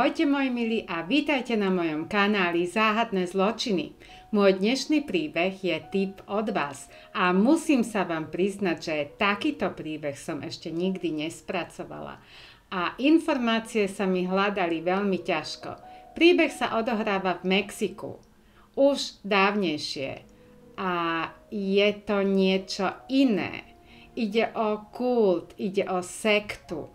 Ahojte moji milí a vítajte na mojom kanáli Záhadné zločiny. Môj dnešný príbeh je tip od vás a musím sa vám priznať, že takýto príbeh som ešte nikdy nespracovala. A informácie sa mi hľadali veľmi ťažko. Príbeh sa odohráva v Mexiku. Už dávnejšie. A je to niečo iné. Ide o kult, ide o sektu.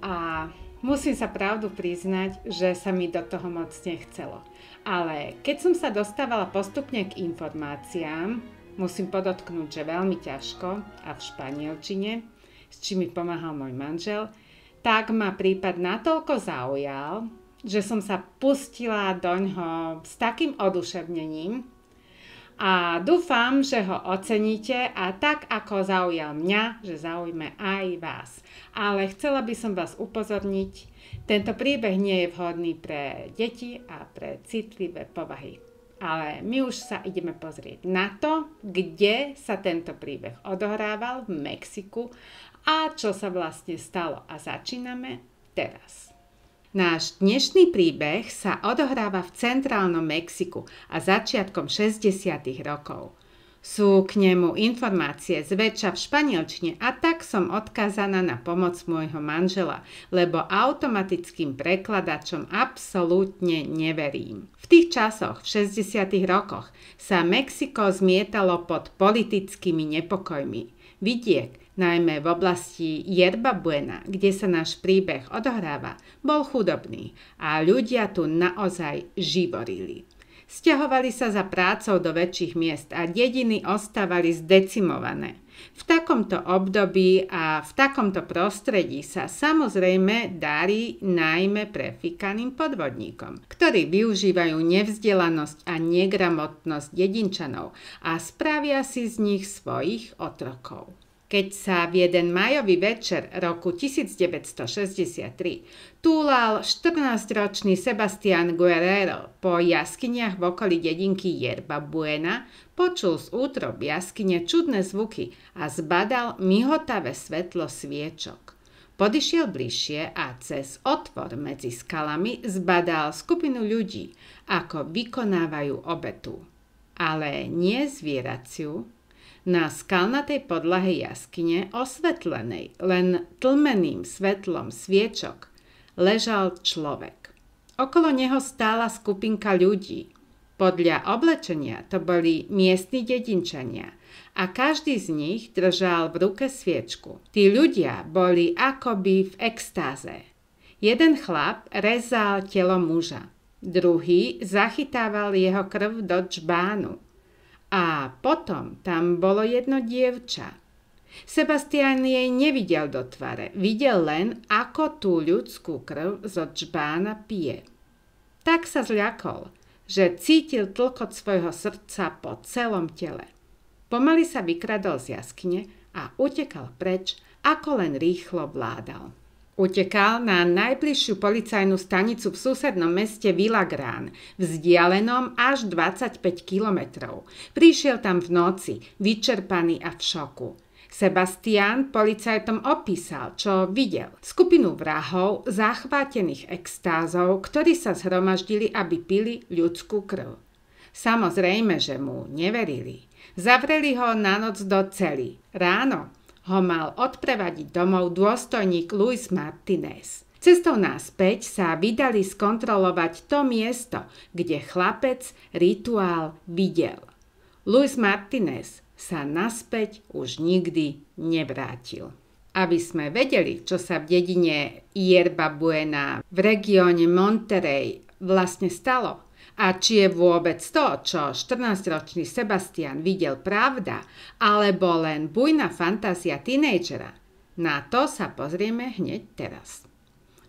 A Musím sa pravdu priznať, že sa mi do toho moc nechcelo. Ale keď som sa dostávala postupne k informáciám, musím podotknúť, že veľmi ťažko a v španielčine, s čím mi pomáhal môj manžel, tak ma prípad natoľko zaujal, že som sa pustila do ňoho s takým oduševnením, a dúfam, že ho oceníte a tak ako zaujal mňa, že zaujme aj vás. Ale chcela by som vás upozorniť, tento príbeh nie je vhodný pre deti a pre citlivé povahy. Ale my už sa ideme pozrieť na to, kde sa tento príbeh odohrával v Mexiku a čo sa vlastne stalo. A začíname teraz. Náš dnešný príbeh sa odohráva v centrálnom Mexiku a začiatkom 60. rokov. Sú k nemu informácie zväčša v španielčine a tak som odkázaná na pomoc môjho manžela, lebo automatickým prekladačom absolútne neverím. V tých časoch, v 60. rokoch, sa Mexiko zmietalo pod politickými nepokojmi. Vidiek, najmä v oblasti Yerba Buena, kde sa náš príbeh odohráva, bol chudobný a ľudia tu naozaj živorili. Sťahovali sa za prácou do väčších miest a dediny ostávali zdecimované. V takomto období a v takomto prostredí sa samozrejme darí najmä prefikaným podvodníkom, ktorí využívajú nevzdelanosť a negramotnosť dedinčanov a spravia si z nich svojich otrokov keď sa v jeden majový večer roku 1963 túlal 14-ročný Sebastián Guerrero po jaskyniach v okolí dedinky Yerba Buena, počul z útrob jaskyne čudné zvuky a zbadal mihotavé svetlo sviečok. Podišiel bližšie a cez otvor medzi skalami zbadal skupinu ľudí, ako vykonávajú obetu. Ale nie zvieraciu, na skalnatej podlahe jaskyne, osvetlenej len tlmeným svetlom sviečok, ležal človek. Okolo neho stála skupinka ľudí. Podľa oblečenia to boli miestni dedinčania a každý z nich držal v ruke sviečku. Tí ľudia boli akoby v extáze. Jeden chlap rezal telo muža, druhý zachytával jeho krv do čbánu a potom tam bolo jedno dievča. Sebastian jej nevidel do tvare, videl len, ako tú ľudskú krv zo čbána pije. Tak sa zľakol, že cítil tlkot svojho srdca po celom tele. Pomaly sa vykradol z jaskyne a utekal preč, ako len rýchlo vládal. Utekal na najbližšiu policajnú stanicu v susednom meste Villagrán, vzdialenom až 25 kilometrov. Prišiel tam v noci, vyčerpaný a v šoku. Sebastián policajtom opísal, čo videl. Skupinu vrahov, zachvátených extázov, ktorí sa zhromaždili, aby pili ľudskú krv. Samozrejme, že mu neverili. Zavreli ho na noc do cely. Ráno ho mal odprevadiť domov dôstojník Luis Martinez. Cestou náspäť sa vydali skontrolovať to miesto, kde chlapec rituál videl. Luis Martinez sa naspäť už nikdy nevrátil. Aby sme vedeli, čo sa v dedine Yerba Buena v regióne Monterey vlastne stalo, a či je vôbec to, čo 14-ročný Sebastian videl pravda, alebo len bujná fantázia tínejdžera, na to sa pozrieme hneď teraz.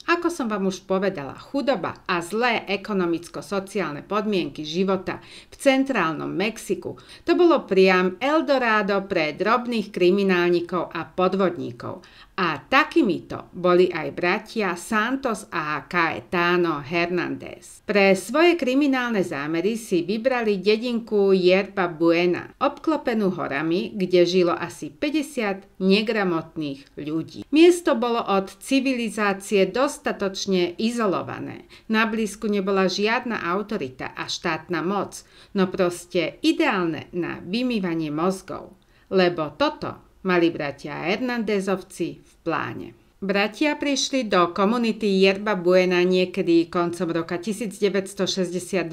Ako som vám už povedala, chudoba a zlé ekonomicko-sociálne podmienky života v centrálnom Mexiku to bolo priam Eldorado pre drobných kriminálnikov a podvodníkov. A takýmito boli aj bratia Santos a Caetano Hernández. Pre svoje kriminálne zámery si vybrali dedinku Yerba Buena, obklopenú horami, kde žilo asi 50 negramotných ľudí. Miesto bolo od civilizácie dostatočne izolované. Na blízku nebola žiadna autorita a štátna moc, no proste ideálne na vymývanie mozgov. Lebo toto mali bratia Hernandezovci v pláne. Bratia prišli do komunity Yerba Buena niekedy koncom roka 1962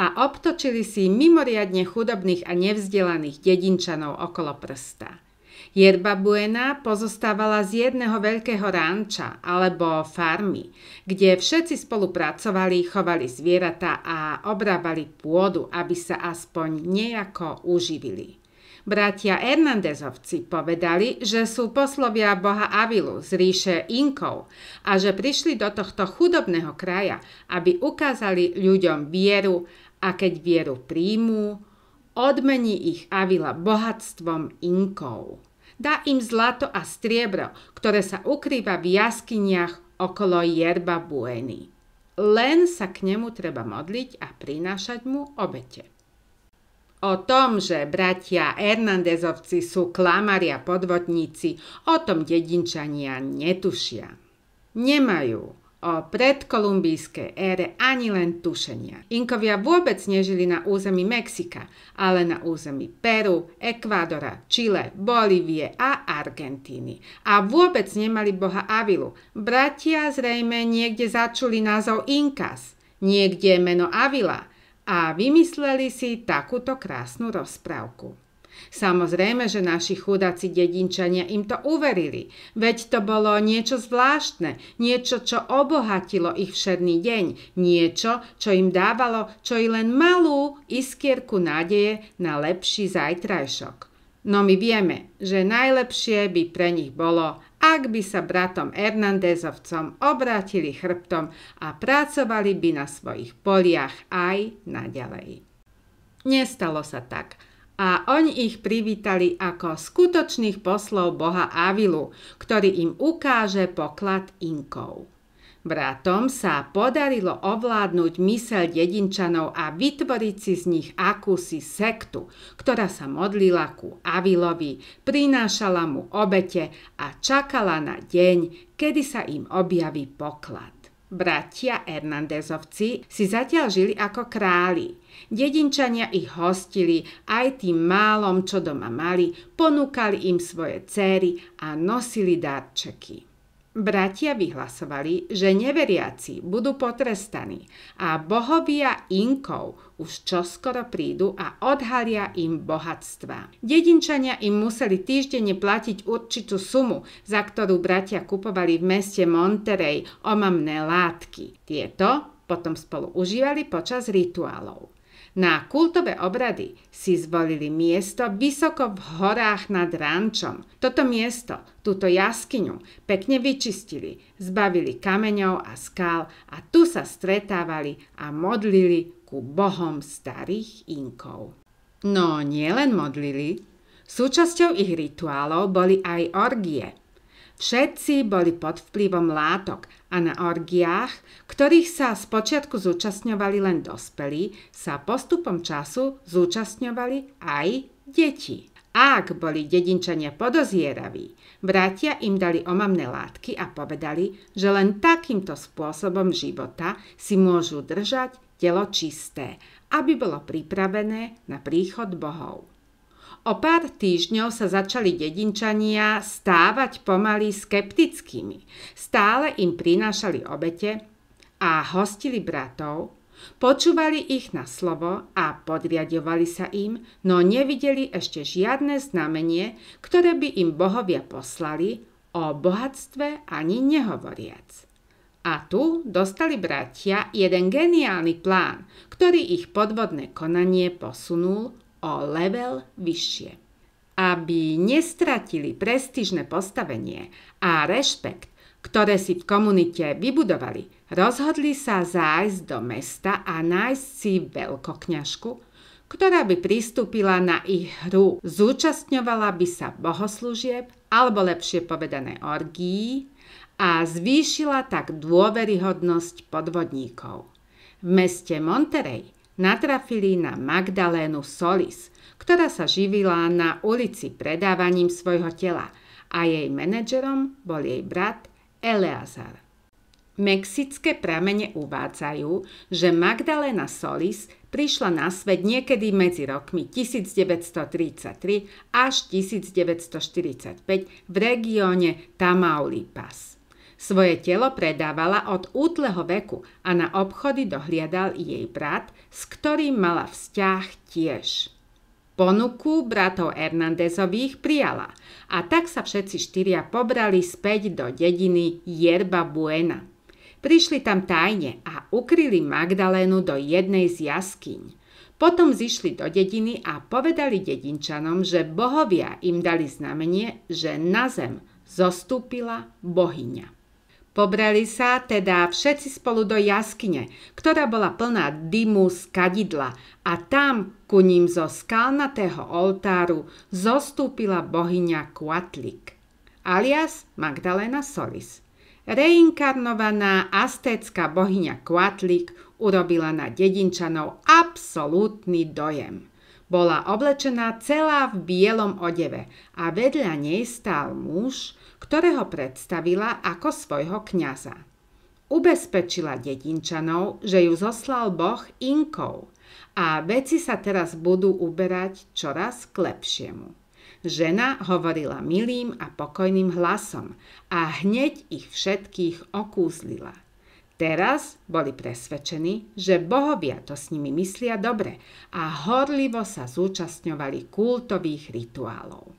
a obtočili si mimoriadne chudobných a nevzdelaných dedinčanov okolo prsta. Yerba Buena pozostávala z jedného veľkého ránča alebo farmy, kde všetci spolupracovali, chovali zvieratá a obrábali pôdu, aby sa aspoň nejako uživili. Bratia Hernandezovci povedali, že sú poslovia boha Avilu z ríše Inkov a že prišli do tohto chudobného kraja, aby ukázali ľuďom vieru a keď vieru príjmú, odmení ich Avila bohatstvom Inkov. Dá im zlato a striebro, ktoré sa ukrýva v jaskyniach okolo Jerba Bueny. Len sa k nemu treba modliť a prinášať mu obete. O tom, že bratia Hernandezovci sú klamari a podvodníci, o tom dedinčania netušia. Nemajú o predkolumbijskej ére ani len tušenia. Inkovia vôbec nežili na území Mexika, ale na území Peru, Ekvádora, Čile, Bolívie a Argentíny. A vôbec nemali boha Avilu. Bratia zrejme niekde začuli názov Inkas, niekde meno Avila – a vymysleli si takúto krásnu rozprávku. Samozrejme, že naši chudáci dedinčania im to uverili, veď to bolo niečo zvláštne, niečo, čo obohatilo ich všedný deň, niečo, čo im dávalo čo i len malú iskierku nádeje na lepší zajtrajšok. No my vieme, že najlepšie by pre nich bolo, ak by sa bratom Hernandezovcom obrátili chrbtom a pracovali by na svojich poliach aj naďalej. Nestalo sa tak a oni ich privítali ako skutočných poslov boha Avilu, ktorý im ukáže poklad Inkov. Bratom sa podarilo ovládnuť mysel dedinčanov a vytvoriť si z nich akúsi sektu, ktorá sa modlila ku Avilovi, prinášala mu obete a čakala na deň, kedy sa im objaví poklad. Bratia Hernandezovci si zatiaľ žili ako králi. Dedinčania ich hostili aj tým málom, čo doma mali, ponúkali im svoje céry a nosili darčeky. Bratia vyhlasovali, že neveriaci budú potrestaní a bohovia Inkov už čoskoro prídu a odhalia im bohatstva. Dedinčania im museli týždenne platiť určitú sumu, za ktorú bratia kupovali v meste Monterey omamné látky. Tieto potom spolu užívali počas rituálov. Na kultové obrady si zvolili miesto vysoko v horách nad rančom. Toto miesto, túto jaskyňu, pekne vyčistili, zbavili kameňov a skál a tu sa stretávali a modlili ku bohom starých inkov. No nielen modlili, súčasťou ich rituálov boli aj orgie – Všetci boli pod vplyvom látok a na orgiách, ktorých sa spočiatku zúčastňovali len dospelí, sa postupom času zúčastňovali aj deti. Ak boli dedinčania podozieraví, bratia im dali omamné látky a povedali, že len takýmto spôsobom života si môžu držať telo čisté, aby bolo pripravené na príchod bohov. O pár týždňov sa začali dedinčania stávať pomaly skeptickými. Stále im prinášali obete a hostili bratov, počúvali ich na slovo a podriadovali sa im, no nevideli ešte žiadne znamenie, ktoré by im bohovia poslali, o bohatstve ani nehovoriac. A tu dostali bratia jeden geniálny plán, ktorý ich podvodné konanie posunul o level vyššie. Aby nestratili prestížne postavenie a rešpekt, ktoré si v komunite vybudovali, rozhodli sa zájsť do mesta a nájsť si veľkokňažku, ktorá by pristúpila na ich hru. Zúčastňovala by sa bohoslúžieb, alebo lepšie povedané orgií, a zvýšila tak dôveryhodnosť podvodníkov. V meste Monterey natrafili na Magdalénu Solis, ktorá sa živila na ulici predávaním svojho tela a jej manažerom bol jej brat Eleazar. Mexické pramene uvádzajú, že Magdalena Solis prišla na svet niekedy medzi rokmi 1933 až 1945 v regióne Tamaulipas. Svoje telo predávala od útleho veku a na obchody dohliadal jej brat, s ktorým mala vzťah tiež. Ponuku bratov Hernandezových prijala a tak sa všetci štyria pobrali späť do dediny Yerba Buena. Prišli tam tajne a ukryli Magdalénu do jednej z jaskyň. Potom zišli do dediny a povedali dedinčanom, že bohovia im dali znamenie, že na zem zostúpila bohyňa. Pobrali sa teda všetci spolu do jaskyne, ktorá bola plná dymu z kadidla a tam ku ním zo skalnatého oltáru zostúpila bohyňa Kuatlik, alias Magdalena Solis. Reinkarnovaná astécka bohyňa Kvatlik urobila na dedinčanov absolútny dojem. Bola oblečená celá v bielom odeve a vedľa nej stál muž, ktorého predstavila ako svojho kňaza. Ubezpečila dedinčanov, že ju zoslal boh Inkov a veci sa teraz budú uberať čoraz k lepšiemu. Žena hovorila milým a pokojným hlasom a hneď ich všetkých okúzlila. Teraz boli presvedčení, že bohovia to s nimi myslia dobre a horlivo sa zúčastňovali kultových rituálov.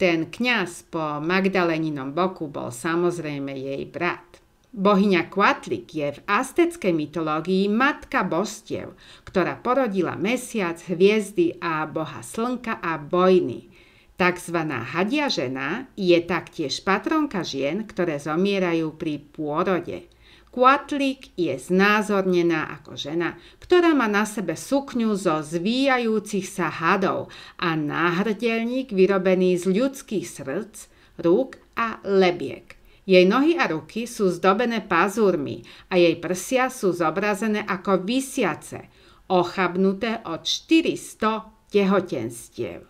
Ten kňaz po Magdaleninom boku bol samozrejme jej brat. Bohyňa Quatlik je v asteckej mytológii matka bostiev, ktorá porodila mesiac, hviezdy a boha slnka a bojny – Takzvaná hadia žena je taktiež patronka žien, ktoré zomierajú pri pôrode. Kuatlik je znázornená ako žena, ktorá má na sebe sukňu zo zvíjajúcich sa hadov a náhrdelník vyrobený z ľudských srdc, rúk a lebiek. Jej nohy a ruky sú zdobené pazúrmi a jej prsia sú zobrazené ako vysiace, ochabnuté od 400 tehotenstiev.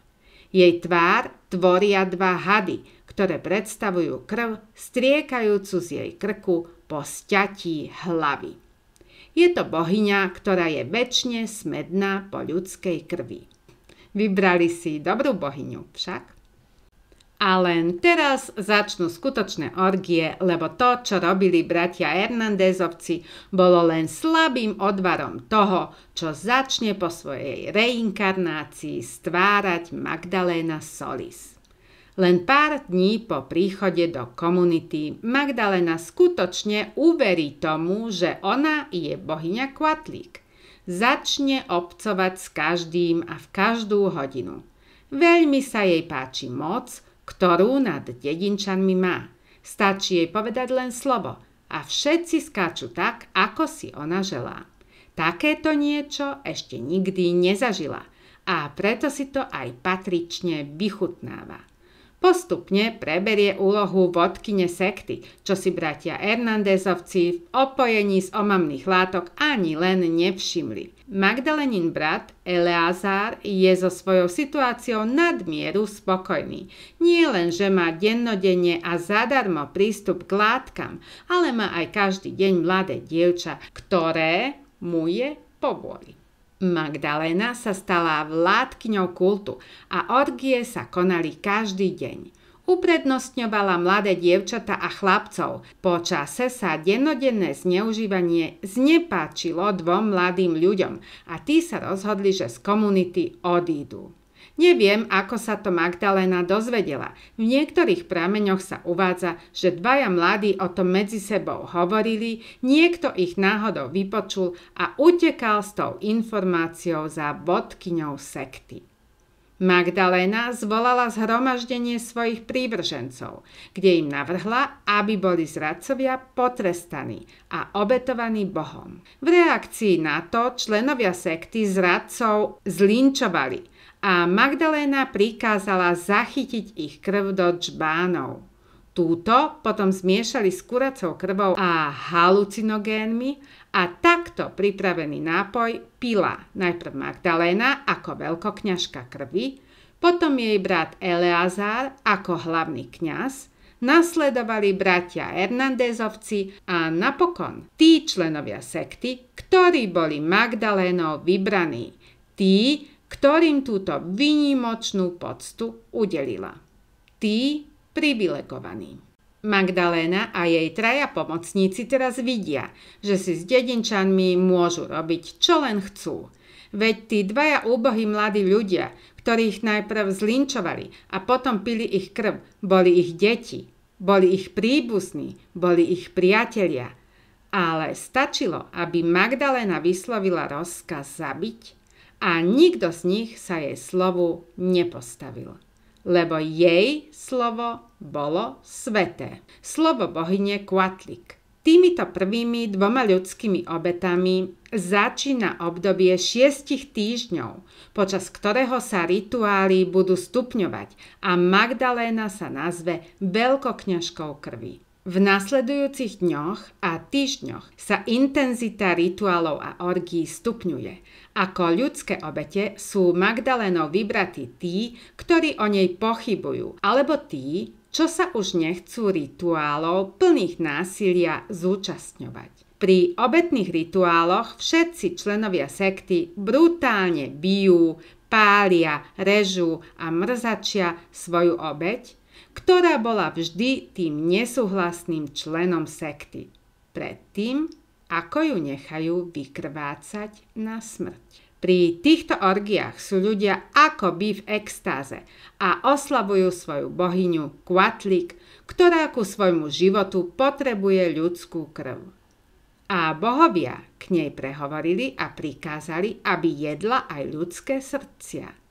Jej tvár tvoria dva hady, ktoré predstavujú krv striekajúcu z jej krku po sťatí hlavy. Je to bohyňa, ktorá je väčšine smedná po ľudskej krvi. Vybrali si dobrú bohyňu však. A len teraz začnú skutočné orgie, lebo to, čo robili bratia Hernandezovci, bolo len slabým odvarom toho, čo začne po svojej reinkarnácii stvárať Magdaléna Solis. Len pár dní po príchode do komunity Magdalena skutočne uverí tomu, že ona je bohyňa Kvatlík. Začne obcovať s každým a v každú hodinu. Veľmi sa jej páči moc, ktorú nad dedinčanmi má. Stačí jej povedať len slovo a všetci skáču tak, ako si ona želá. Takéto niečo ešte nikdy nezažila a preto si to aj patrične vychutnáva. Postupne preberie úlohu vodkyne sekty, čo si bratia Hernandezovci v opojení z omamných látok ani len nevšimli. Magdalenin brat Eleazar je so svojou situáciou nadmieru spokojný. Nie len, že má dennodenne a zadarmo prístup k látkam, ale má aj každý deň mladé dievča, ktoré mu je povoli. Magdalena sa stala vládkyňou kultu a orgie sa konali každý deň. Uprednostňovala mladé dievčata a chlapcov. Po čase sa dennodenné zneužívanie znepáčilo dvom mladým ľuďom a tí sa rozhodli, že z komunity odídu. Neviem, ako sa to Magdalena dozvedela. V niektorých prameňoch sa uvádza, že dvaja mladí o tom medzi sebou hovorili, niekto ich náhodou vypočul a utekal s tou informáciou za bodkyňou sekty. Magdaléna zvolala zhromaždenie svojich prívržencov, kde im navrhla, aby boli zradcovia potrestaní a obetovaní Bohom. V reakcii na to členovia sekty zradcov zlinčovali a Magdaléna prikázala zachytiť ich krv do čbánov. Túto potom zmiešali s kuracou krvou a halucinogénmi a takto pripravený nápoj pila najprv Magdaléna ako veľkokňažka krvi, potom jej brat Eleazár ako hlavný kňaz, nasledovali bratia Hernandezovci a napokon tí členovia sekty, ktorí boli Magdalénou vybraní, tí, ktorým túto vynimočnú poctu udelila. Tí privilegovaní. Magdaléna a jej traja pomocníci teraz vidia, že si s dedinčanmi môžu robiť, čo len chcú. Veď tí dvaja úbohí mladí ľudia, ktorých najprv zlinčovali a potom pili ich krv, boli ich deti, boli ich príbuzní, boli ich priatelia. Ale stačilo, aby Magdaléna vyslovila rozkaz zabiť a nikto z nich sa jej slovu nepostavil lebo jej slovo bolo sveté. Slovo bohyne Kvatlik. Týmito prvými dvoma ľudskými obetami začína obdobie šiestich týždňov, počas ktorého sa rituály budú stupňovať a Magdaléna sa nazve veľkokňažkou krvi. V nasledujúcich dňoch a týždňoch sa intenzita rituálov a orgí stupňuje. Ako ľudské obete sú Magdalénou vybratí tí, ktorí o nej pochybujú, alebo tí, čo sa už nechcú rituálov plných násilia zúčastňovať. Pri obetných rituáloch všetci členovia sekty brutálne bijú, pália, režú a mrzačia svoju obeť, ktorá bola vždy tým nesúhlasným členom sekty. Predtým, ako ju nechajú vykrvácať na smrť. Pri týchto orgiách sú ľudia akoby v extáze a oslavujú svoju bohyňu Kvatlik, ktorá ku svojmu životu potrebuje ľudskú krv. A bohovia k nej prehovorili a prikázali, aby jedla aj ľudské srdcia.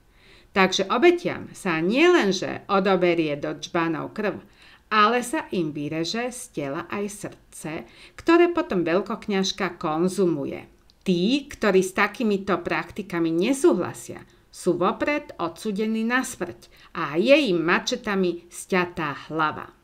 Takže obetiam sa nielenže odoberie do džbanov krv, ale sa im vyreže z tela aj srdce, ktoré potom veľkokňažka konzumuje. Tí, ktorí s takýmito praktikami nesúhlasia, sú vopred odsudení na smrť a je im mačetami stiatá hlava.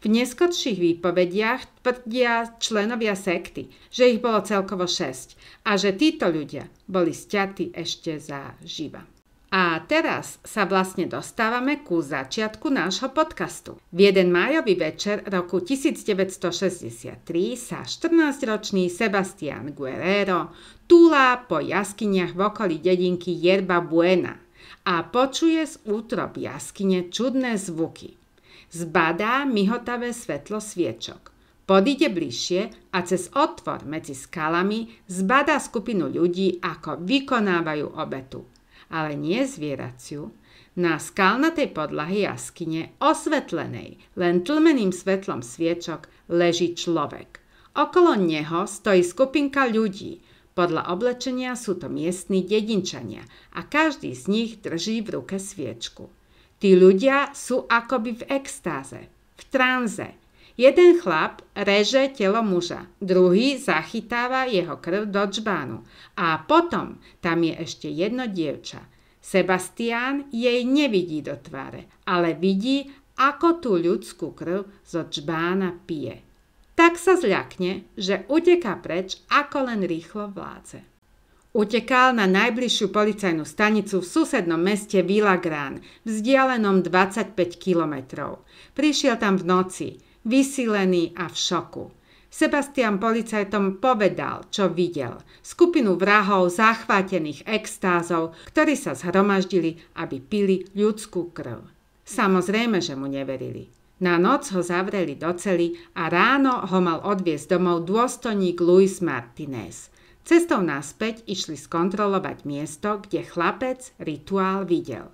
V neskorších výpovediach tvrdia členovia sekty, že ich bolo celkovo šesť a že títo ľudia boli stiatí ešte za živa. A teraz sa vlastne dostávame ku začiatku nášho podcastu. V jeden májový večer roku 1963 sa 14-ročný Sebastián Guerrero túlá po jaskyniach v okolí dedinky Yerba Buena a počuje z útrob jaskyne čudné zvuky. Zbadá mihotavé svetlo sviečok. Podíde bližšie a cez otvor medzi skalami zbadá skupinu ľudí, ako vykonávajú obetu ale nie zvieraciu, na skalnatej podlahy jaskyne, osvetlenej len tlmeným svetlom sviečok, leží človek. Okolo neho stojí skupinka ľudí. Podľa oblečenia sú to miestni dedinčania a každý z nich drží v ruke sviečku. Tí ľudia sú akoby v extáze, v tranze. Jeden chlap reže telo muža, druhý zachytáva jeho krv do čbánu a potom tam je ešte jedno dievča. Sebastián jej nevidí do tváre, ale vidí, ako tú ľudskú krv zo čbána pije. Tak sa zľakne, že uteká preč, ako len rýchlo vládze. Utekal na najbližšiu policajnú stanicu v susednom meste Villagrán, vzdialenom 25 kilometrov. Prišiel tam v noci, vysilený a v šoku. Sebastian policajtom povedal, čo videl. Skupinu vrahov zachvátených extázov, ktorí sa zhromaždili, aby pili ľudskú krv. Samozrejme, že mu neverili. Na noc ho zavreli do cely a ráno ho mal odviesť domov dôstojník Luis Martinez. Cestou naspäť išli skontrolovať miesto, kde chlapec rituál videl.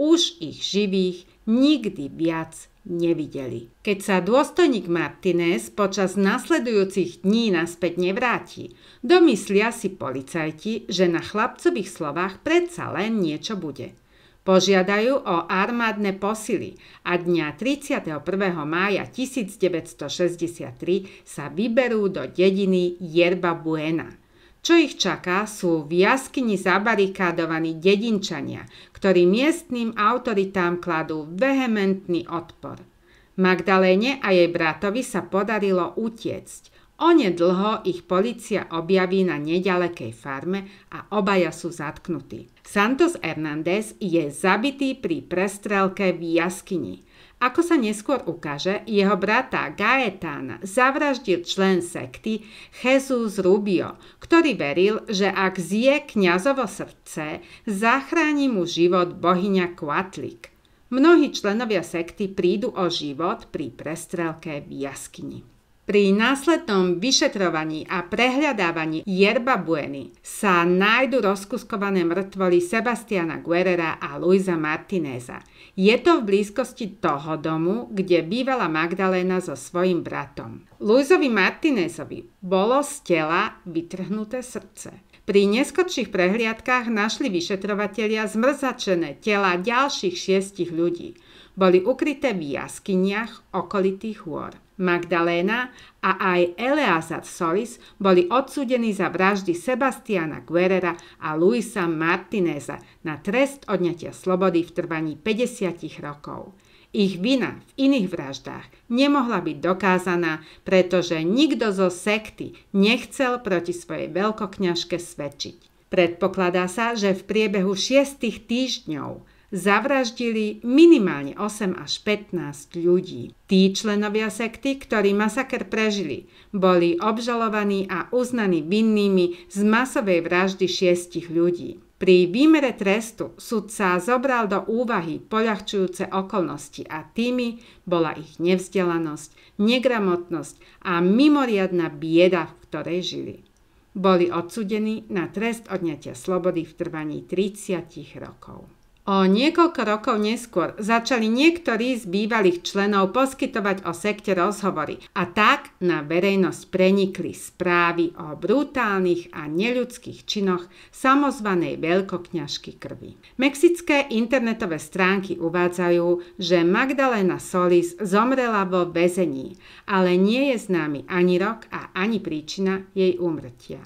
Už ich živých nikdy viac nevideli. Keď sa dôstojník Martinez počas nasledujúcich dní naspäť nevráti, domyslia si policajti, že na chlapcových slovách predsa len niečo bude. Požiadajú o armádne posily a dňa 31. mája 1963 sa vyberú do dediny Yerba Buena. Čo ich čaká, sú v jaskyni zabarikádovaní dedinčania, ktorí miestnym autoritám kladú vehementný odpor. Magdaléne a jej bratovi sa podarilo utiecť. Onedlho ich policia objaví na nedalekej farme a obaja sú zatknutí. Santos Hernández je zabitý pri prestrelke v jaskyni. Ako sa neskôr ukáže, jeho brata Gaetána zavraždil člen sekty Jesus Rubio, ktorý veril, že ak zje kňazovo srdce, zachráni mu život bohyňa Quatlik. Mnohí členovia sekty prídu o život pri prestrelke v jaskyni. Pri následnom vyšetrovaní a prehľadávaní Yerba Bueny sa nájdu rozkuskované mŕtvoly Sebastiana Guerrera a Luisa Martineza. Je to v blízkosti toho domu, kde bývala Magdalena so svojim bratom. Luisovi Martinezovi bolo z tela vytrhnuté srdce. Pri neskorších prehliadkách našli vyšetrovatelia zmrzačené tela ďalších šiestich ľudí. Boli ukryté v jaskyniach okolitých hôr. Magdaléna a aj Eleazar Solis boli odsúdení za vraždy Sebastiana Guerrera a Luisa Martineza na trest odňatia slobody v trvaní 50 rokov. Ich vina v iných vraždách nemohla byť dokázaná, pretože nikto zo sekty nechcel proti svojej veľkokňažke svedčiť. Predpokladá sa, že v priebehu šiestich týždňov zavraždili minimálne 8 až 15 ľudí. Tí členovia sekty, ktorí masaker prežili, boli obžalovaní a uznaní vinnými z masovej vraždy šiestich ľudí. Pri výmere trestu sudca zobral do úvahy poľahčujúce okolnosti a tými bola ich nevzdelanosť, negramotnosť a mimoriadna bieda, v ktorej žili. Boli odsudení na trest odňatia slobody v trvaní 30 rokov. O niekoľko rokov neskôr začali niektorí z bývalých členov poskytovať o sekte rozhovory a tak na verejnosť prenikli správy o brutálnych a neľudských činoch samozvanej veľkokňažky krvi. Mexické internetové stránky uvádzajú, že Magdalena Solis zomrela vo väzení, ale nie je známy ani rok a ani príčina jej úmrtia.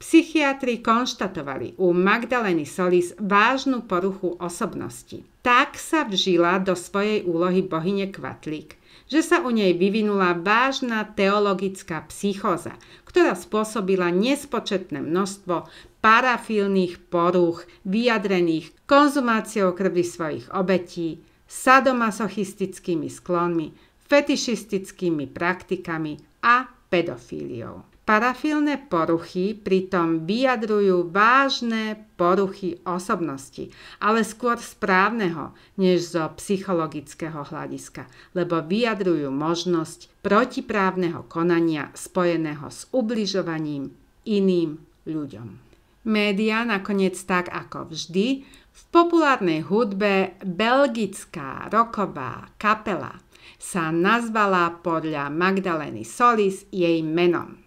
Psychiatri konštatovali u Magdaleny Solis vážnu poruchu osobnosti. Tak sa vžila do svojej úlohy bohyne Kvatlík, že sa u nej vyvinula vážna teologická psychóza, ktorá spôsobila nespočetné množstvo parafilných porúch vyjadrených konzumáciou krvi svojich obetí, sadomasochistickými sklonmi, fetišistickými praktikami a pedofíliou. Parafilné poruchy pritom vyjadrujú vážne poruchy osobnosti, ale skôr správneho než zo psychologického hľadiska, lebo vyjadrujú možnosť protiprávneho konania spojeného s ubližovaním iným ľuďom. Média nakoniec tak ako vždy v populárnej hudbe belgická roková kapela sa nazvala podľa Magdaleny Solis jej menom.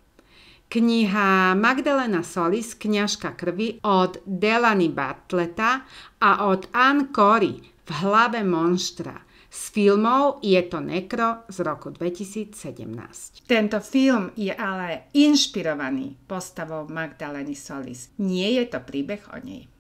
Kniha Magdalena Solis, kniažka krvi od Delany Bartleta a od Anne Cory v hlave monštra. Z filmov je to Nekro z roku 2017. Tento film je ale inšpirovaný postavou Magdaleny Solis. Nie je to príbeh o nej.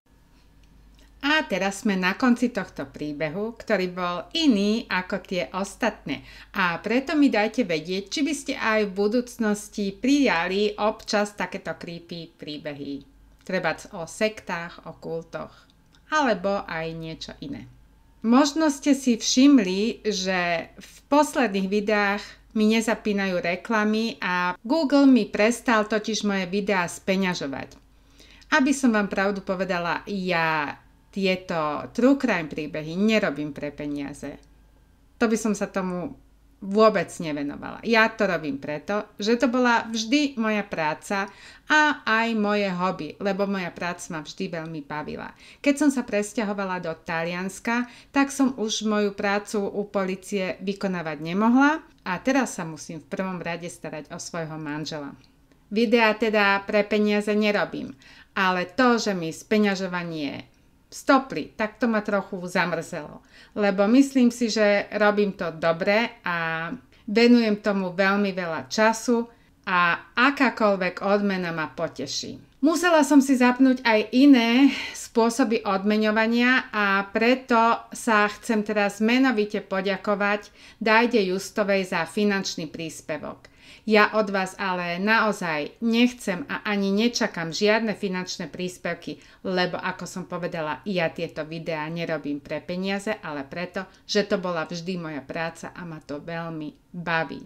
A teraz sme na konci tohto príbehu, ktorý bol iný ako tie ostatné. A preto mi dajte vedieť, či by ste aj v budúcnosti prijali občas takéto creepy príbehy. Treba o sektách, o kultoch, alebo aj niečo iné. Možno ste si všimli, že v posledných videách mi nezapínajú reklamy a Google mi prestal totiž moje videá speňažovať. Aby som vám pravdu povedala, ja tieto true crime príbehy nerobím pre peniaze. To by som sa tomu vôbec nevenovala. Ja to robím preto, že to bola vždy moja práca a aj moje hobby, lebo moja práca ma vždy veľmi bavila. Keď som sa presťahovala do Talianska, tak som už moju prácu u policie vykonávať nemohla a teraz sa musím v prvom rade starať o svojho manžela. Videa teda pre peniaze nerobím, ale to, že mi speňažovanie stopli, tak to ma trochu zamrzelo. Lebo myslím si, že robím to dobre a venujem tomu veľmi veľa času a akákoľvek odmena ma poteší. Musela som si zapnúť aj iné spôsoby odmeňovania a preto sa chcem teraz menovite poďakovať Dajde Justovej za finančný príspevok. Ja od vás ale naozaj nechcem a ani nečakám žiadne finančné príspevky, lebo ako som povedala, ja tieto videá nerobím pre peniaze, ale preto, že to bola vždy moja práca a ma to veľmi baví.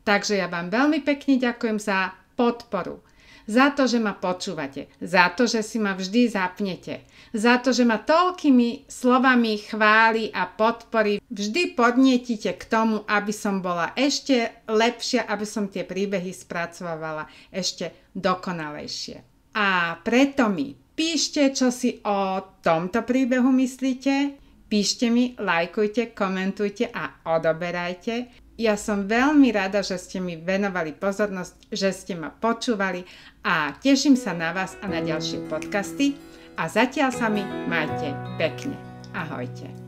Takže ja vám veľmi pekne ďakujem za podporu za to, že ma počúvate, za to, že si ma vždy zapnete, za to, že ma toľkými slovami chváli a podpory vždy podnietíte k tomu, aby som bola ešte lepšia, aby som tie príbehy spracovala ešte dokonalejšie. A preto mi píšte, čo si o tomto príbehu myslíte, píšte mi, lajkujte, komentujte a odoberajte. Ja som veľmi rada, že ste mi venovali pozornosť, že ste ma počúvali a teším sa na vás a na ďalšie podcasty a zatiaľ sa mi majte pekne. Ahojte.